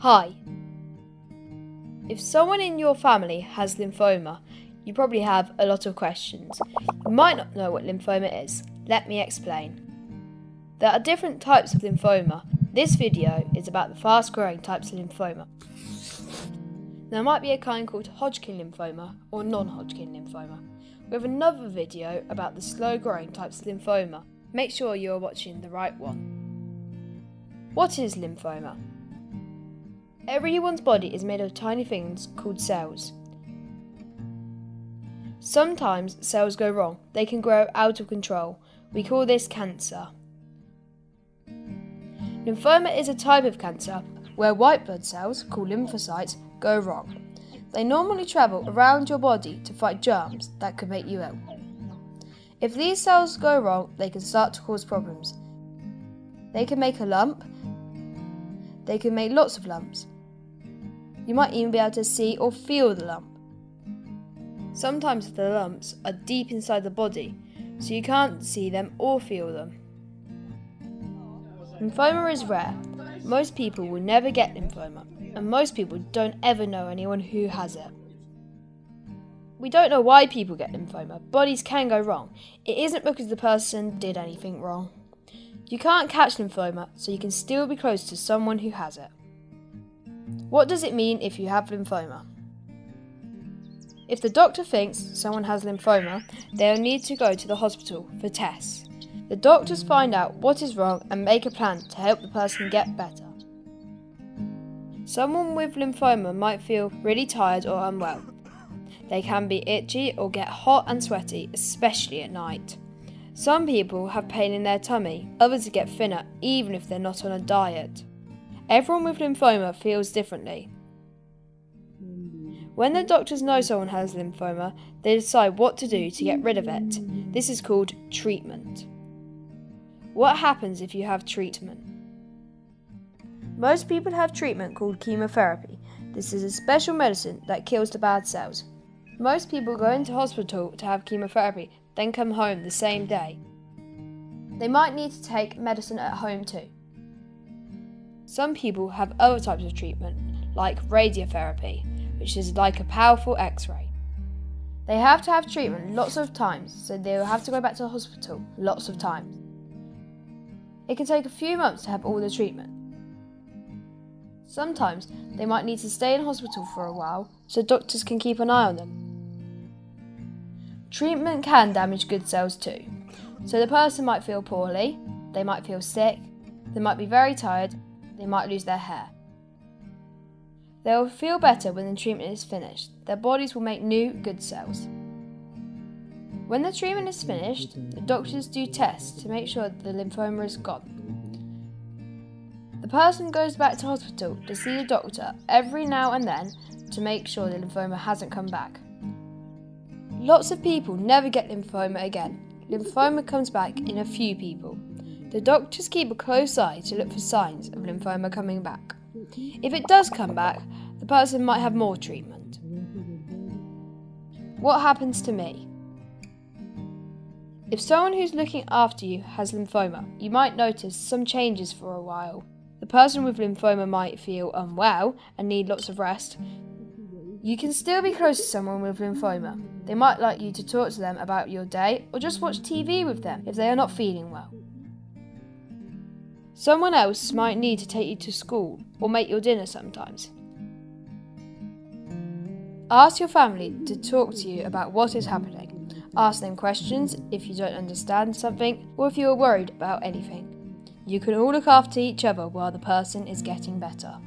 Hi. If someone in your family has lymphoma, you probably have a lot of questions. You might not know what lymphoma is. Let me explain. There are different types of lymphoma. This video is about the fast growing types of lymphoma. There might be a kind called Hodgkin lymphoma or non Hodgkin lymphoma. We have another video about the slow growing types of lymphoma. Make sure you are watching the right one. What is lymphoma? Everyone's body is made of tiny things called cells. Sometimes cells go wrong, they can grow out of control. We call this cancer. Lymphoma is a type of cancer where white blood cells, called lymphocytes, go wrong. They normally travel around your body to fight germs that could make you ill. If these cells go wrong, they can start to cause problems. They can make a lump, they can make lots of lumps, you might even be able to see or feel the lump. Sometimes the lumps are deep inside the body, so you can't see them or feel them. Lymphoma is rare. Most people will never get lymphoma, and most people don't ever know anyone who has it. We don't know why people get lymphoma. Bodies can go wrong. It isn't because the person did anything wrong. You can't catch lymphoma, so you can still be close to someone who has it. What does it mean if you have lymphoma? If the doctor thinks someone has lymphoma, they'll need to go to the hospital for tests. The doctors find out what is wrong and make a plan to help the person get better. Someone with lymphoma might feel really tired or unwell. They can be itchy or get hot and sweaty, especially at night. Some people have pain in their tummy, others get thinner even if they're not on a diet. Everyone with lymphoma feels differently. When the doctors know someone has lymphoma, they decide what to do to get rid of it. This is called treatment. What happens if you have treatment? Most people have treatment called chemotherapy. This is a special medicine that kills the bad cells. Most people go into hospital to have chemotherapy, then come home the same day. They might need to take medicine at home too. Some people have other types of treatment, like radiotherapy, which is like a powerful x ray. They have to have treatment lots of times, so they will have to go back to the hospital lots of times. It can take a few months to have all the treatment. Sometimes they might need to stay in hospital for a while so doctors can keep an eye on them. Treatment can damage good cells too. So the person might feel poorly, they might feel sick, they might be very tired, they might lose their hair. They will feel better when the treatment is finished. Their bodies will make new, good cells. When the treatment is finished, the doctors do tests to make sure that the lymphoma is gone. The person goes back to hospital to see a doctor every now and then to make sure the lymphoma hasn't come back. Lots of people never get lymphoma again. Lymphoma comes back in a few people. The doctors keep a close eye to look for signs of lymphoma coming back. If it does come back, the person might have more treatment. What happens to me? If someone who's looking after you has lymphoma, you might notice some changes for a while. The person with lymphoma might feel unwell and need lots of rest. You can still be close to someone with lymphoma. They might like you to talk to them about your day or just watch TV with them if they are not feeling well. Someone else might need to take you to school or make your dinner sometimes. Ask your family to talk to you about what is happening. Ask them questions if you don't understand something or if you are worried about anything. You can all look after each other while the person is getting better.